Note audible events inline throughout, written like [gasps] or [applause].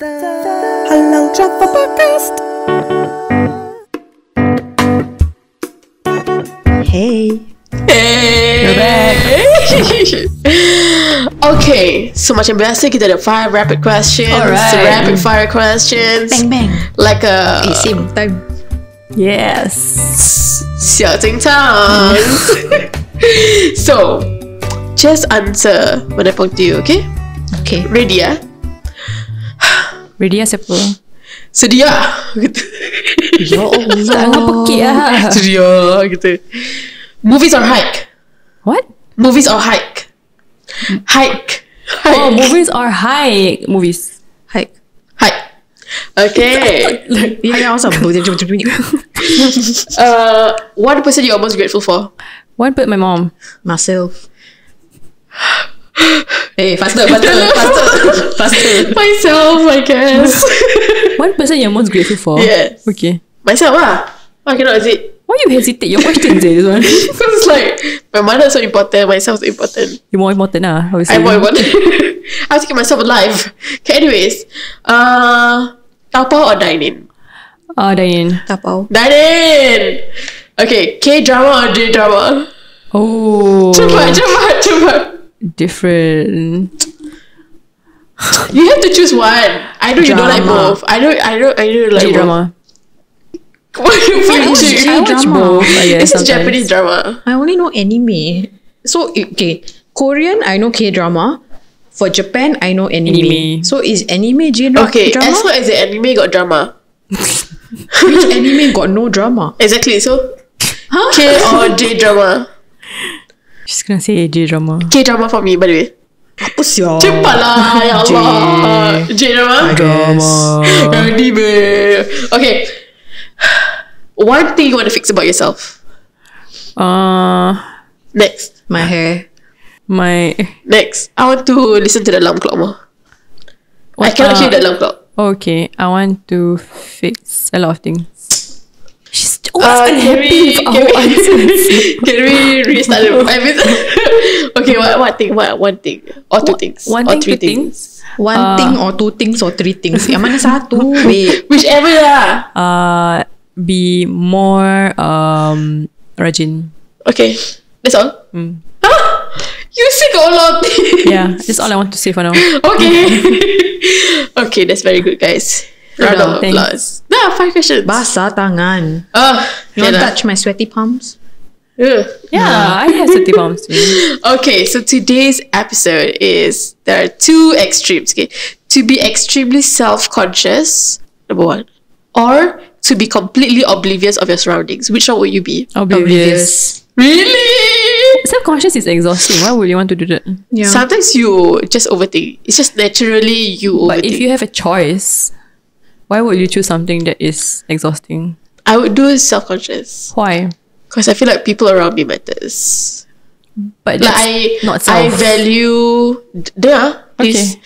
Halal Java Podcast. Hey. Hey. [laughs] okay, so macam biasa kita ada five rapid questions, Alright. rapid fire questions, Bang bang. like a Eh, same time. Yes. 小叮当. [laughs] so, just answer when I point to you, okay? Okay. Ready ya? Ready ya siapa? Sedia gitu. [laughs] Ya Allah. Jangan pekik lah. [laughs] Sedia gitu. Movies or hike? What? Movies or hike? Hike. Hike. Oh, movies or hike? Movies. Hike. Hike. Okay. [laughs] Yeah, awesome. uh, one person you're most grateful for? One put my mom. Myself. Hey, faster, faster, [laughs] faster, faster. Myself, I guess. [laughs] One person you're most grateful for? Yes. Okay. Myself, ah. Why cannot is it? Why you hesitate? Your questions eh, this one. [laughs] Because it's like my mother is so important, myself is important. You're more important lah. I would say. I'm more important. I have to keep myself alive. Okay, anyways, uh, Taobao or dine in? Ah, Diane. Tapau. Dine in. Okay, K drama or J drama? Oh. Cepat, cepat, cepat. Different. [sighs] You have to choose one. I know you don't like both. I know, I know, I know like J drama. [laughs] What do you I watch choose? J- I watch J-drama. both. I guess, This is. Japanese drama. I only know anime. So okay, Korean I know K drama. For Japan I know anime. Anime. So is anime J dra- Okay, drama? as long as the anime got drama. Which anime got no drama? Exactly. So Huh? K or J drama. She's gonna say J drama. K drama for me, by the way. Apa sial? Cepatlah, ya. Allah. J drama. Drama. Anime. Okay. One thing you want to fix about yourself. Uh, Next. My hair. my. Next. I want to listen to the alarm clock more. I What, cannot uh, hear the alarm clock. Okay, I want to fix a lot of things. She's Uh, can we, with can, our we, [laughs] [laughs] can we restart the five minutes? [laughs] okay, what, what thing? What one thing? Or two things? One or thing, three two things. One Uh, thing or two things or three things. Yang mana satu? Babe. Whichever lah. Uh, be more um rajin. Okay, that's all. Mm. Huh? You say got a lot of things. Yeah, that's all I want to say for now. Okay. okay, that's very good, guys. Round of thanks. applause. Nah, five questions. Basa tangan. Ah, You want to touch my sweaty palms? Ugh. Yeah, I have sweaty palms [laughs] too. Okay, so today's episode is there are two extremes. Okay, to be extremely self-conscious, number one, or to be completely oblivious of your surroundings. Which one would you be? Oblivious. Really? Self-conscious is exhausting. Why would you want to do that? Yeah. Sometimes you just overthink. It's just naturally you But if you have a choice, why would you choose something that is exhausting? I would do self-conscious Why? because I feel like people around me matters. But Like I, not I value. Yeah, please. Okay.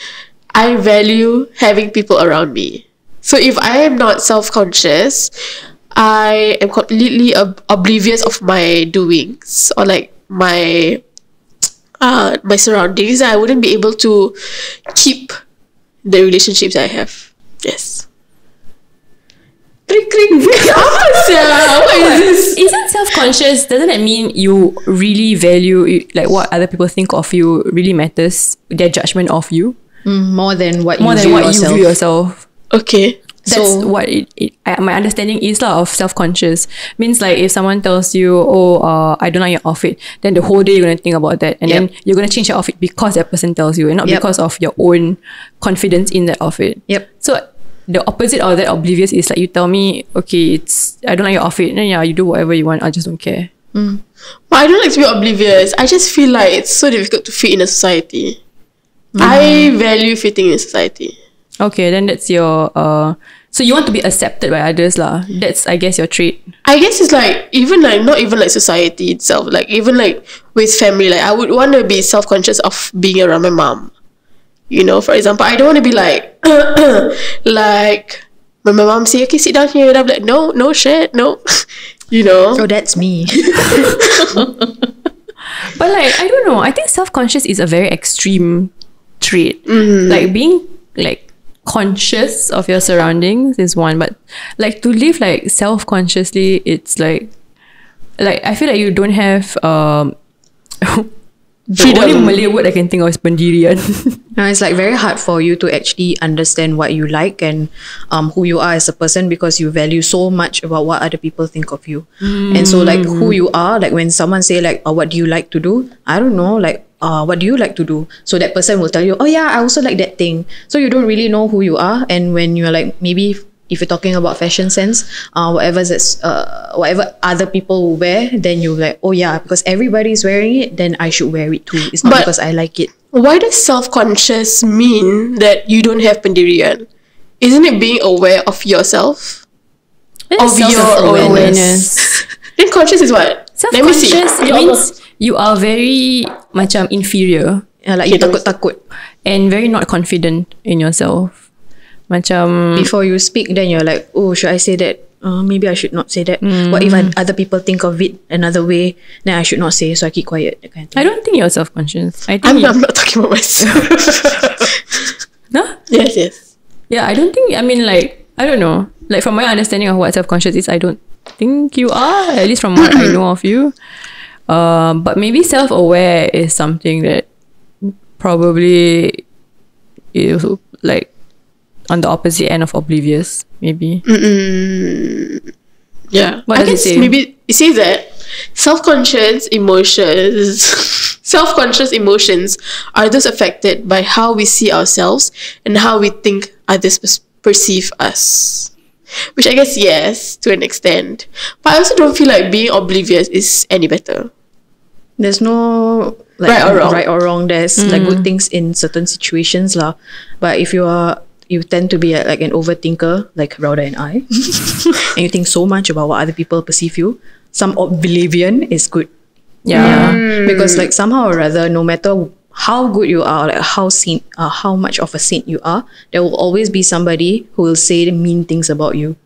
I value having people around me. So if I am not self-conscious, I am completely ob- oblivious of my doings or like my uh my surroundings. I wouldn't be able to keep the relationships I have. Yes. Kring kring. Apa? What is this? Isn't self-conscious doesn't that mean you really value like what other people think of you really matters their judgment of you Mm, more than what more you than view what yourself. you view yourself. Okay. That's So- what it, it I, my understanding is lah of self-conscious means like if someone tells you oh uh, I don't like your outfit then the whole day you're gonna think about that and then you're gonna change your outfit because that person tells you and not Yep. because of your own confidence in that outfit. Yep. So the opposite of that oblivious is like you tell me okay it's I don't like your outfit then yeah you do whatever you want I just don't care. But I don't like to be oblivious. I just feel like it's so difficult to fit in a society. I value fitting in society. Okay, then that's your uh so you want to be accepted by others lah. That's I guess your trait. I guess it's like even like not even like society itself. Like even like with family, like I would want to be self conscious of being around my mom. You know, for example, I don't want to be like [coughs] like when my mom say, "Okay, sit down here," and I'm like, "No, no shit, no." [laughs] you know, Oh, that's me. [laughs] But like I don't know, I think self-conscious is a very extreme trait. Like being like conscious of your surroundings is one, but like to live like self consciously, it's like like I feel like you don't have um. [laughs] the Freedom. only Malay word I can think of is pendirian. [laughs] Now it's like very hard for you to actually understand what you like and um, who you are as a person because you value so much about what other people think of you. And so like who you are, like when someone say like, oh, what do you like to do? I don't know, like uh, what do you like to do? So that person will tell you, oh yeah, I also like that thing. So you don't really know who you are. And when you're like maybe if you're talking about fashion sense, uh, whatever that's uh, whatever other people will wear, then you're like, oh yeah, because everybody's wearing it, then I should wear it too. It's not But- because I like it. Why does self-conscious mean that you don't have pendirian? Isn't it being aware of yourself? Of your awareness. [laughs] Then conscious is what? Let me see. Self-conscious it means you are very macam inferior Yeah, like you that was- takut-takut. and very not confident in yourself. Macam before you speak, then you're like, oh, should I say that? Uh, maybe I should not say that. Mm. What if I, other people think of it another way? Then I should not say, so I keep quiet. That kind of thing. I don't think you're self-conscious. I think I'm, I'm not talking about myself. [laughs] no? yes, yes. Yeah, I don't think. I mean, like I don't know. Like from my understanding of what self-conscious is, I don't think you are. At least from what I know of you. Um, but maybe self-aware is something that probably is like on the opposite end of oblivious. Maybe. Yeah. What I does it guess maybe it says that self-conscious emotions [laughs] self-conscious emotions are those affected by how we see ourselves and how we think others pers- perceive us. Which I guess yes, to an extent. But I also don't feel like being oblivious is any better. There's no like, Right or wrong. Right or wrong. There's like good mm. things in certain situations lah. But if you are you tend to be a, like an overthinker, like Raudha and I, [laughs] and you think so much about what other people perceive you, some oblivion is good. Yeah. because like somehow or rather no matter how good you are like how saint uh, how much of a saint you are there will always be somebody who will say mean things about you.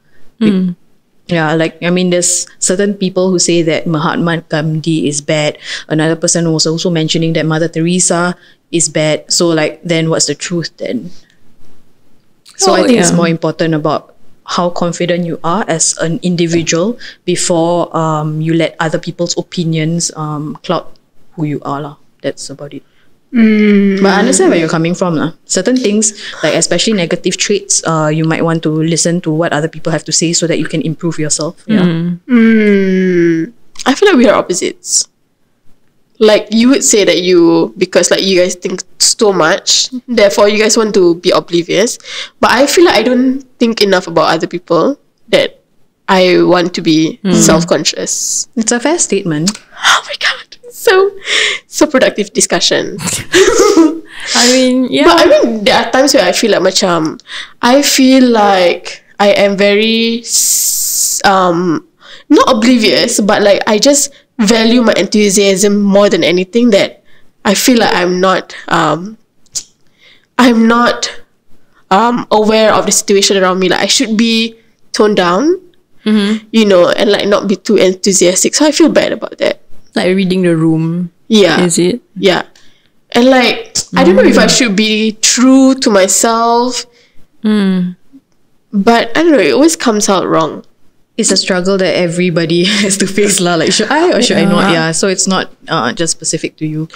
Yeah like i mean there's certain people who say that mahatma gandhi is bad. Another person was also mentioning that mother teresa is bad. So like then what's the truth then so i Oh, think it's more important about how confident you are as an individual before um, you let other people's opinions um, cloud who you are. lah. That's about it. But I understand where you're coming from. lah. Certain things, like especially negative traits, uh, you might want to listen to what other people have to say so that you can improve yourself. Yeah. Mm, I feel like we are opposites. Like you would say that you because like you guys think so much, therefore you guys want to be oblivious. But I feel like I don't think enough about other people that I want to be self-conscious. It's a fair statement. [gasps] Oh my god. So so productive discussion. [laughs] I mean, yeah. But I mean, there are times where I feel like macam, I feel like I am very, um, not oblivious, but like I just value my enthusiasm more than anything. That I feel like I'm not, um, I'm not, um, aware of the situation around me. Like I should be toned down, you know, and like not be too enthusiastic. So I feel bad about that. like reading the room. Yeah. Is it? Yeah. And like, I don't know if I should be true to myself. But I don't know, it always comes out wrong. It's a struggle that everybody [laughs] has to face. lah. Like, should I or should I not? Yeah. So it's not uh, just specific to you.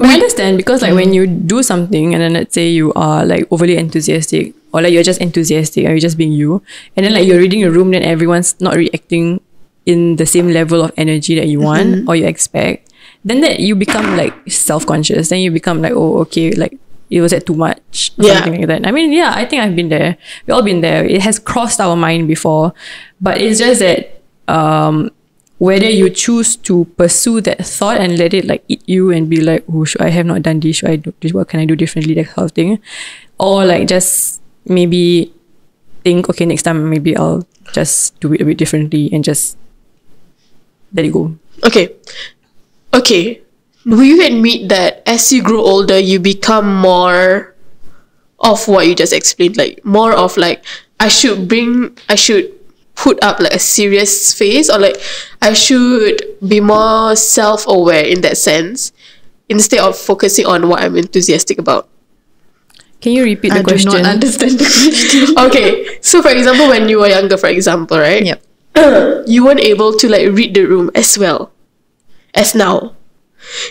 I understand because like when you do something and then let's say you are like overly enthusiastic or like you're just enthusiastic and you're just being you and then like you're reading a room then everyone's not reacting in the same level of energy that you want or you expect then that you become like self-conscious then you become like oh okay like it was at too much or Yeah. something like that I mean yeah I think I've been there We've all been there it has crossed our mind before but it's just that um whether you choose to pursue that thought and let it like eat you and be like, oh, should I have not done this? Should I do this? What can I do differently? That kind of thing. Or like just maybe think, okay, next time maybe I'll just do it a bit differently and just let it go. Okay. Okay. Will you admit that as you grow older, you become more of what you just explained? Like, more of like, I should bring, I should put up like a serious face, or like, I should be more self aware in that sense, instead of focusing on what I'm enthusiastic about. Can you repeat the I do question? not understand the question. [laughs] Okay, so for example, when you were younger, for example, right? Yep. [clears throat] you weren't able to like read the room as well as now.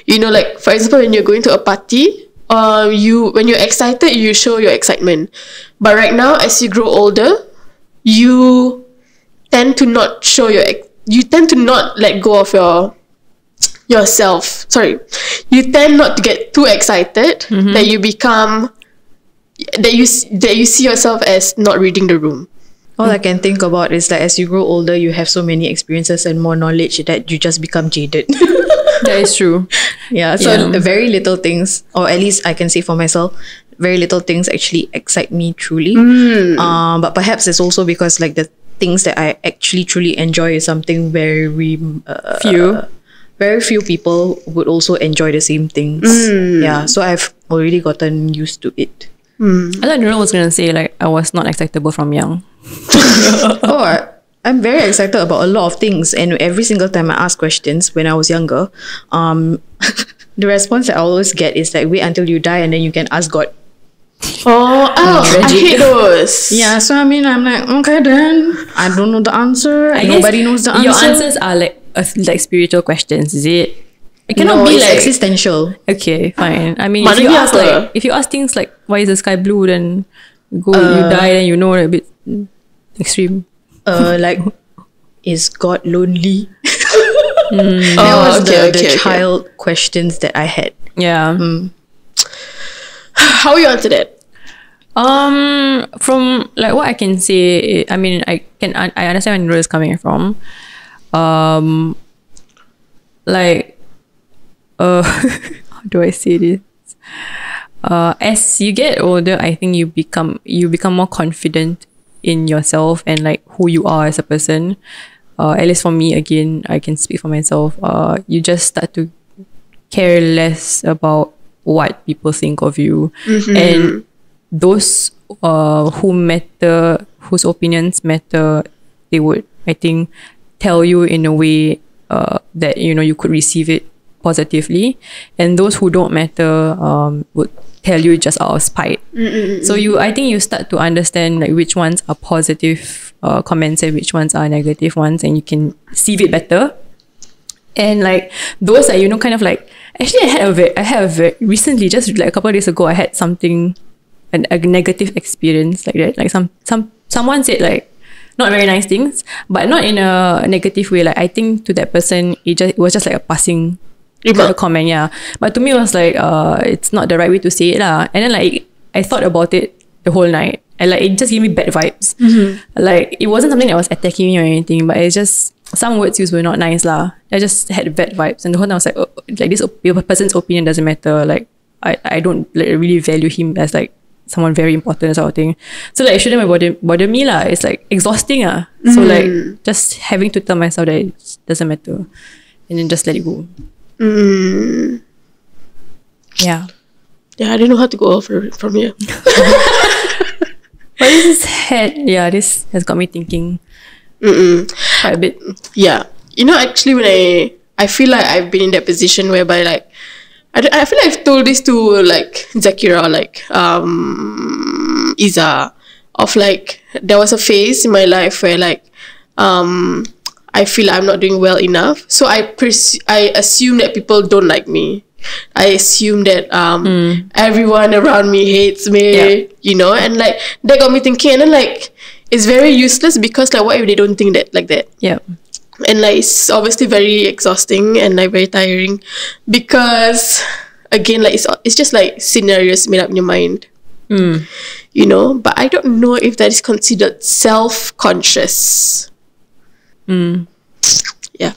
You know, like for example, when you're going to a party, um, you when you're excited, you show your excitement. But right now, as you grow older, you tend to not show your you tend to not let go of your yourself. Sorry, you tend not to get too excited that you become that you that you see yourself as not reading the room. All I can think about is that as you grow older, you have so many experiences and more knowledge that you just become jaded. [laughs] that is true. yeah. So Yeah. very little things, or at least I can say for myself, very little things actually excite me truly. Um, but perhaps it's also because like the things that I actually truly enjoy is something very uh, Few. very few people would also enjoy the same things. Yeah. So I've already gotten used to it. I thought Nurul was gonna say like I was not acceptable from young. [laughs] oh, I- I'm very excited about a lot of things, and every single time I ask questions when I was younger, um, [laughs] the response that I always get is like, "Wait until you die, and then you can ask God." Oh, oh [laughs] I hate those. Yeah, so I mean, I'm like, okay, then I don't know the answer. I Nobody knows the answer. Your answers are like uh, like spiritual questions, is it? It cannot no, be it's like existential. okay, fine. I mean, if you ask like if you ask things like why is the sky blue, then you go you Uh, die, then you know a bit extreme. Uh, like, is God lonely? Oh, that was okay, the, the okay, okay. child questions that I had. Yeah. [sighs] How you answer that? Um, from like what I can say, I mean, I can I I understand where Nurul is coming from. Um, like, uh, [laughs] how do I say this? Uh, as you get older, I think you become you become more confident in yourself and like who you are as a person. Uh, at least for me, again, I can speak for myself. Uh, you just start to care less about what people think of you and those uh, who matter whose opinions matter they would i think tell you in a way uh, that you know you could receive it positively and those who don't matter um, would tell you just out of spite. So you i think you start to understand like which ones are positive uh, comments and which ones are negative ones and you can see it better. And like those are you know kind of like actually I had a very, I had a very, recently just like a couple of days ago I had something an, a negative experience like that. Like some some someone said like not very nice things but not in a negative way. Like I think to that person it just it was just like a passing Remark. comment yeah. But to me it was like uh it's not the right way to say it lah. And then like I thought about it the whole night. And like it just gave me bad vibes. Like it wasn't something that was attacking me or anything but it's just some words used were not nice lah. I just had bad vibes. And the whole time I was like oh, like this op- person's opinion doesn't matter. Like I, I don't like, really value him as like someone very important sort of thing. So like it shouldn't bother, bother me lah. It's like exhausting ah. So like just having to tell myself that it doesn't matter. And then just let it go yeah Yeah, I didn't know how to go over from here. [laughs] but this is had yeah this has got me thinking quite a bit Yeah. You know, actually, when I I feel like I've been in that position whereby like I, I feel like I've told this to like Zakira like um Iza of like there was a phase in my life where like um I feel I'm not doing well enough. So I pers- I assume that people don't like me. I assume that um everyone around me hates me, Yeah. you know, and like that got me thinking and then like it's very useless because like what if they don't think that like that? yeah and like it's obviously very exhausting and like very tiring because again like it's it's just like scenarios made up in your mind you know but i don't know if that is considered self-conscious Mm. yeah.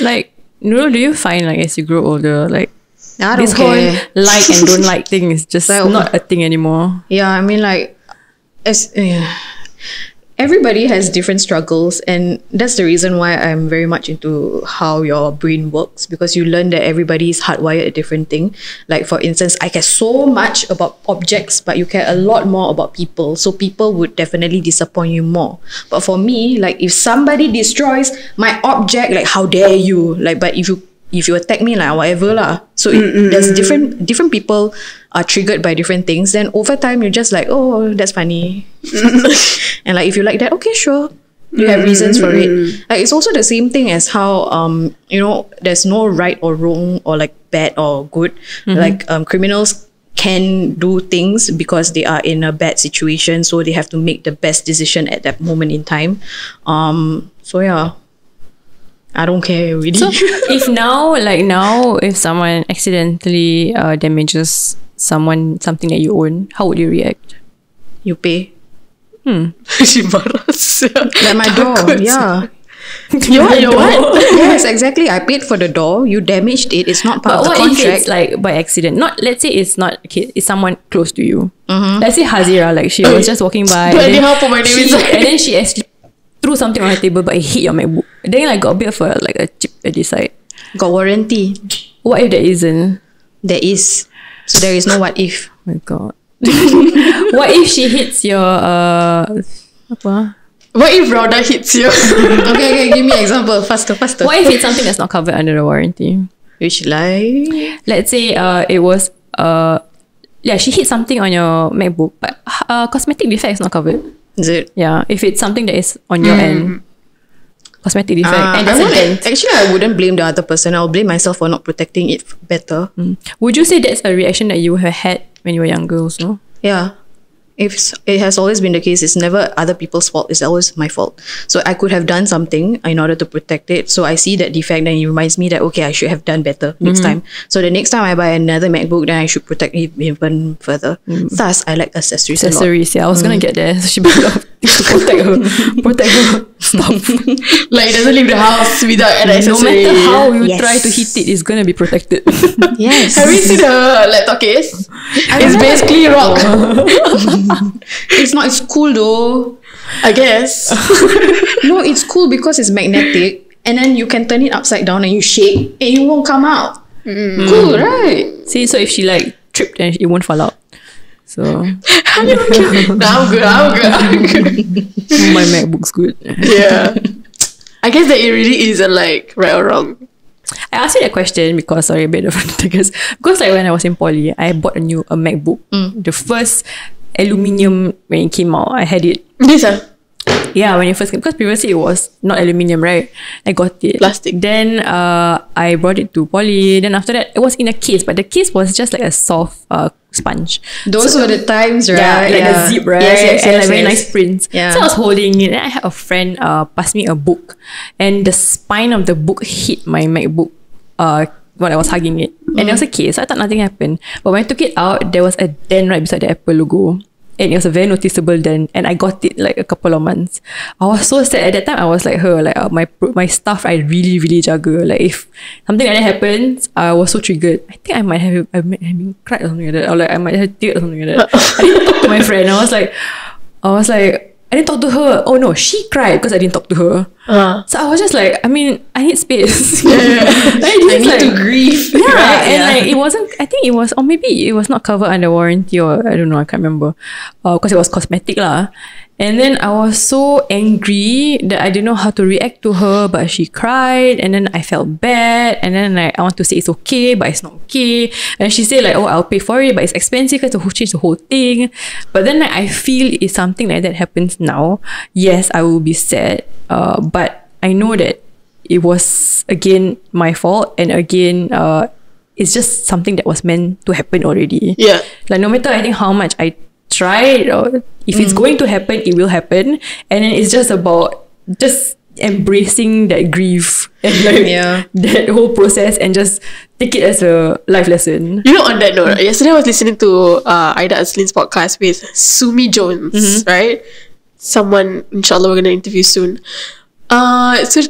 Like Nurul, do you find like as you grow older like I don't this whole like and don't like [laughs] thing is just Well- not a thing anymore? Yeah, I mean, like, as yeah. Everybody has different struggles, and that's the reason why I'm very much into how your brain works because you learn that everybody is hardwired a different thing. Like, for instance, I care so much about objects, but you care a lot more about people. So people would definitely disappoint you more. But for me, like, if somebody destroys my object, like, how dare you? Like, but if you if you attack me like whatever lah. So it, there's different different people are triggered by different things. Then over time you're just like, oh, that's funny, [laughs] [laughs] and like if you like that, okay, sure. You have reasons for it. Like it's also the same thing as how um you know there's no right or wrong or like bad or good. Like um criminals can do things because they are in a bad situation, so they have to make the best decision at that moment in time. Um. So yeah, I don't care really. So [laughs] if now, like now, if someone accidentally uh, damages someone something that you own, how would you react? you pay [laughs] she marah like my [laughs] door. Yeah. You what? You what? yes, exactly. I paid for the door. You damaged it. It's not part But of the if contract. it's like by accident? Not let's say it's not okay, it's someone close to you. Mm-hmm. Let's say Hazirah, like she was just walking by, Don't and then, anyhow put my name she, inside. and then she actually threw something on her table, but it hit your MacBook. Then like got a bit of a like a chip at this side. Got warranty. What if there isn't? There is. So there is no what if. Oh my god. [laughs] what if she hits your uh apa? What if Raudha hits you? [laughs] okay, okay. Give me an example. Faster, faster. What if it's something that's not covered under the warranty? Which like Let's say uh it was uh yeah she hit something on your MacBook, but uh cosmetic defect is not covered. Is it? Yeah, if it's something that is on your end, cosmetic defect, Ah, and I dent. actually, I wouldn't blame the other person. I'll blame myself for not protecting it better. Would you say that's a reaction that you have had when you were younger also? Yeah. If it has always been the case, it's never other people's fault. It's always my fault. So I could have done something in order to protect it. So I see that defect, and it reminds me that okay, I should have done better next mm-hmm. time. So the next time I buy another MacBook, then I should protect it even further. Mm. Thus, I like accessories. a lot. Accessories, yeah. I was gonna mm. get there. So [laughs] she better have things to protect her. [laughs] Protect her stuff. [laughs] like doesn't leave the house without an accessory no matter how you Yes. try to hit it, it's gonna be protected. Yes. Have you seen the laptop case? I It's know. basically rock. [laughs] It's not. It's cool though. I guess. [laughs] No, it's cool because it's magnetic, and then you can turn it upside down and you shake, and it won't come out. Mm. Cool, right? See, so if she like tripped and it won't fall out. So [laughs] no, I'm good. I'm good. I'm good. my MacBook's good. yeah. I guess that it really isn't like right or wrong. I asked you that question because sorry, a bit of because because like when I was in poly, I bought a new a MacBook. Mm. The first aluminium when it came out, I had it. This ah. Yeah, when it first came because previously it was not aluminium, right? I got it. Plastic. Then uh I brought it to poly. Then after that it was in a case, but the case was just like a soft uh sponge. Those were the times, right? Yeah, like a zip, right? Yes, yes, and yes, like very nice prints. Yeah. So I was holding it, and I had a friend uh pass me a book, and the spine of the book hit my MacBook. Uh, when I was hugging it, and there was a case. So I thought nothing happened, but when I took it out, there was a dent right beside the Apple logo. And it was a very noticeable dent, and I got it like a couple of months. I was so sad at that time. I was like her, like uh, my my stuff. I really really juggle. Like if something like that happens, I was so triggered. I think I might have I might have been cried or something like that, or like I might have teared or something like that. [laughs] I didn't talk to my friend. I was like, I was like, I didn't talk to her. Oh no, she cried because I didn't talk to her. Uh, So I was just like, I mean, I need space. [laughs] yeah [laughs] I need to grieve. [laughs] Yeah, right? and like it wasn't. I think it was, or maybe it was not covered under warranty, or I don't know. I can't remember, because it was cosmetic lah. And then I was so angry that I didn't know how to react to her, but she cried, and then I felt bad, and then like I want to say it's okay, but it's not okay. And she said like, oh, I'll pay for it, but it's expensive because to change the whole thing. But then like, I feel if something like that happens now, yes, I will be sad. Uh, but I know that it was again my fault and again uh it's just something that was meant to happen already yeah. like no matter i think how much i tried or if it's going to happen it will happen and then it's just about just embracing that grief [laughs] and like Yeah. that whole process and just take it as a life lesson You know, on that note, yesterday I was listening to uh, Ida Aslin's podcast with Sumi Jones, right? Someone, inshallah, we're going to interview soon. Uh, so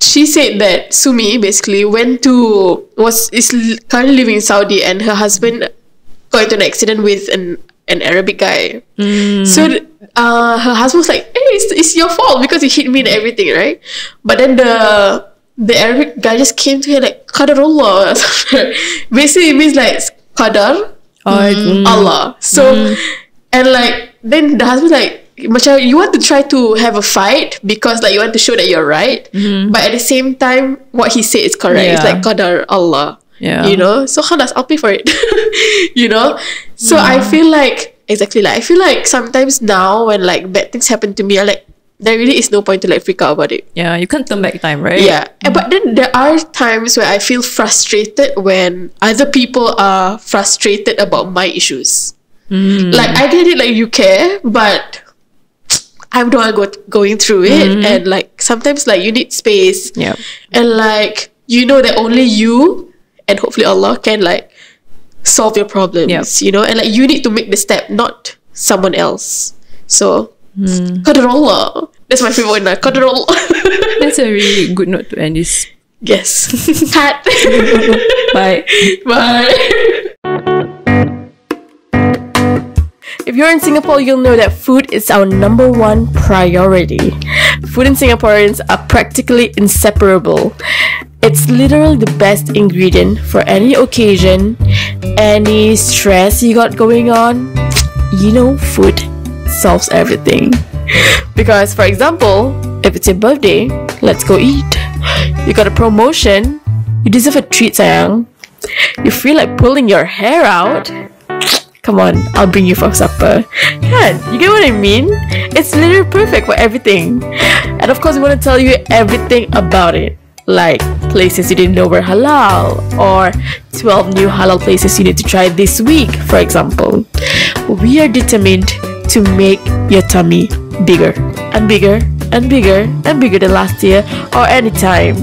she said that Sumi basically went to, was is currently living in Saudi and her husband got into an accident with an, an Arabic guy. So uh, her husband was like, hey, it's, it's your fault because you hit me and everything, right? But then the the Arabic guy just came to her like, Qadarullah. [laughs] Basically, it means like, Qadar, Oh, mm. Allah. So, and like, then the husband like, macam you want to try to have a fight because like you want to show that you're right, but at the same time, what he said is correct. It's Mm-hmm. Like qadar Allah. Yeah. You know, so halas, I'll pay for it. [laughs] you know, so I feel like exactly like I feel like sometimes now when like bad things happen to me, I like there really is no point to like freak out about it. Yeah, you can't turn back time, right? Yeah. And- But then there are times where I feel frustrated when other people are frustrated about my issues. Mm. Like I get it, like you care, but I'm the one go- going through it, mm. and like sometimes like you need space. Yeah. And like you know that only you and hopefully Allah can like solve your problems. Yep. You know, and like you need to make the step, not someone else. So. Hmm. Qadarullah. That's my favorite one. Qadarullah. [laughs] That's a really good note to end this. Yes. [laughs] Cut. [laughs] Bye. Bye. If you're in Singapore, you'll know that food is our number one priority. Food and Singaporeans are practically inseparable. It's literally the best ingredient for any occasion, any stress you got going on. You know, food solves everything. [laughs] Because, for example, if it's your birthday, let's go eat. You got a promotion, you deserve a treat, sayang. You feel like pulling your hair out. [tsk] Come on, I'll bring you for supper. Yeah, you get what I mean? It's literally perfect for everything. And of course, we want to tell you everything about it. Like places you didn't know were halal, or 12 new halal places you need to try this week, for example. We are determined to make your tummy bigger and bigger and bigger and bigger than last year or any time.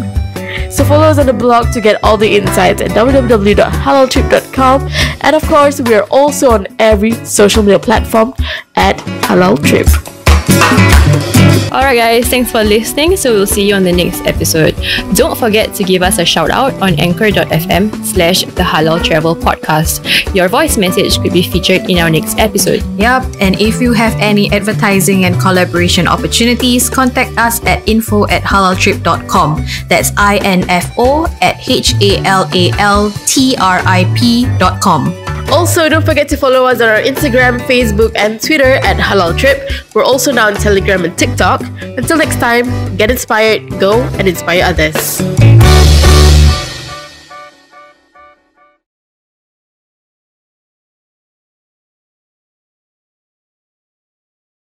So follow us on the blog to get all the insights at www.halaltrip.com and of course we are also on every social media platform at Halal Trip. Alright, guys, thanks for listening. So we'll see you on the next episode. Don't forget to give us a shout out on anchor.fm slash the Halal Travel Podcast. Your voice message could be featured in our next episode. Yep, and if you have any advertising and collaboration opportunities, contact us at info at halaltrip.com. That's I-N-F-O at H-A-L-A-L-T-R-I-P dot com. Also, don't forget to follow us on our Instagram, Facebook, and Twitter at Halal Trip. We're also now on Telegram and TikTok. Until next time, get inspired, go and inspire others.